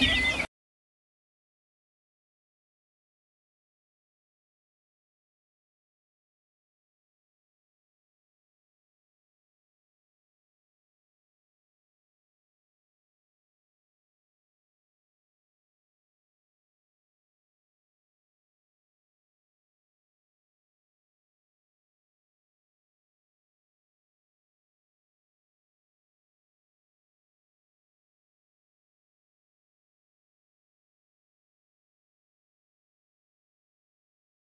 Yeah.